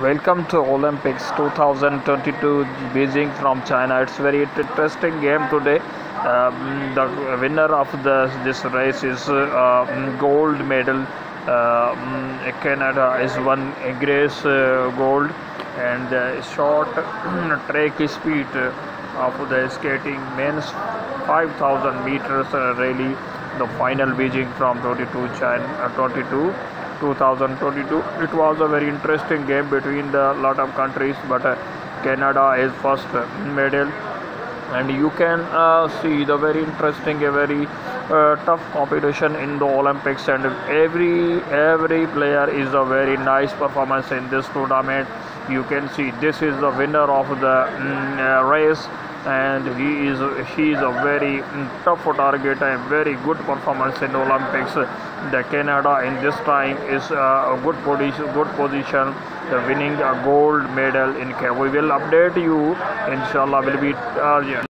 Welcome to Olympics 2022 Beijing from China. It's very interesting game today. Um, the winner of the this race is uh, gold medal. Uh, Canada is one Grace uh, gold and uh, short track speed of the skating men's 5000 meters uh, rally. The final Beijing from 22 China uh, 22. 2022 it was a very interesting game between the lot of countries but uh, canada is first medal. And you can uh, see the very interesting a very uh, tough competition in the olympics. And every every player is a very nice performance in this tournament you can see this is the winner of the mm, race and he is he is a very tough target and very good performance in Olympics. The Canada in this time is uh, a good position, good position, the winning a gold medal in. We will update you. Inshallah, will be. Uh,